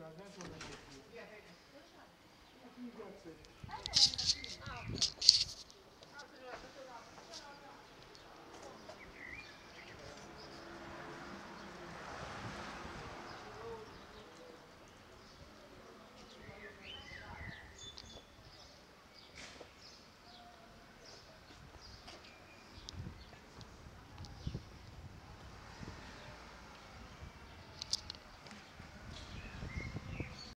now, you. Yeah.